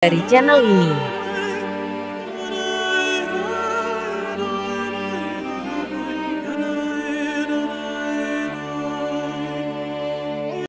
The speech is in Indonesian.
dari channel ini.